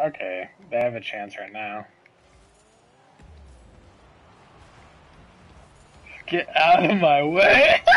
Okay, they have a chance right now. Get out of my way!